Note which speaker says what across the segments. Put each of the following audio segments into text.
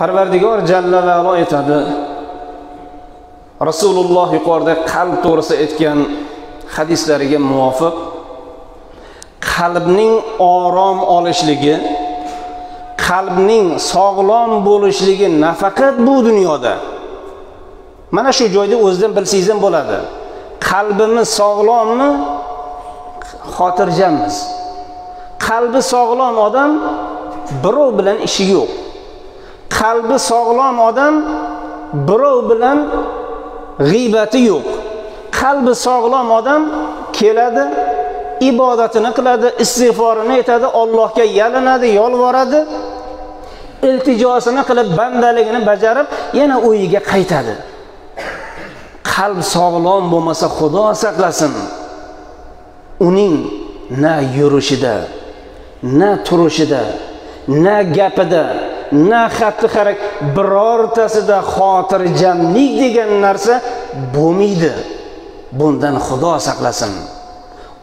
Speaker 1: parvardigor jalla va aytadi rasululloh yuqorida qalb to'g'risida aytgan hadislariga muvofiq. Qalbning orom olishligi qalbning sog'lom bo'lishligi nafaqat bu dunyoda. Mana shu joyda o'zidan bilsangiz ham bo'ladi. Qalbimiz sog'lommi? Xotirjammiz. Qalbi sog'lom odam birov bilan ishi yo'q. Qalbi sog'lom odam birov bilan g'iybati yo'q. Qalbi sog'lom odam keladi ibodatini qiladi istig'forini aytadi allohga yalinadi yolvoradi iltijosini qilib bandaligini bajarib yana uyiga qaytadi. Qalb sog'lom bo'lmasa xudo saqlasin. Uning na yurishida na turishida na gapida na xatti harak birortasida xotirjamlik degan narsa bo'lmaydi. Bundan xudo saqlasin.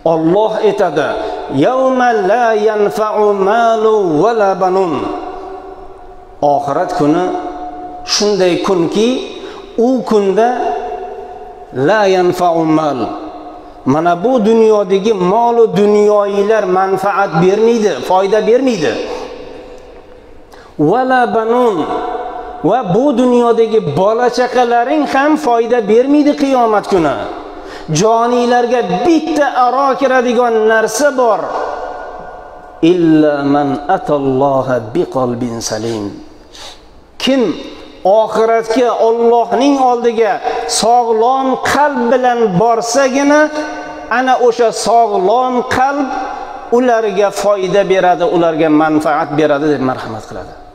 Speaker 1: Olloh aytadi yawma la yanfa'u banun. Oxirat kuni shunday kunki u kunda la yanfa'u mal. Mana bu dunyodagi molu dunyoyilar manfaat bermaydi foyda bermaydi. Vala banun. Va bu dunyodagi bola chaqalaring ham foyda bermaydi qiyomat kuni. Joniylarga bitta aro kiradigan narsa bor. Illa man atalloha biqalbin salim. Kim oxiratga Allohning oldiga sog'lom qalb bilan borsagina ana o'sha sog'lom qalb ularga foyda beradi ularga manfaat beradi deb marhamat qiladi.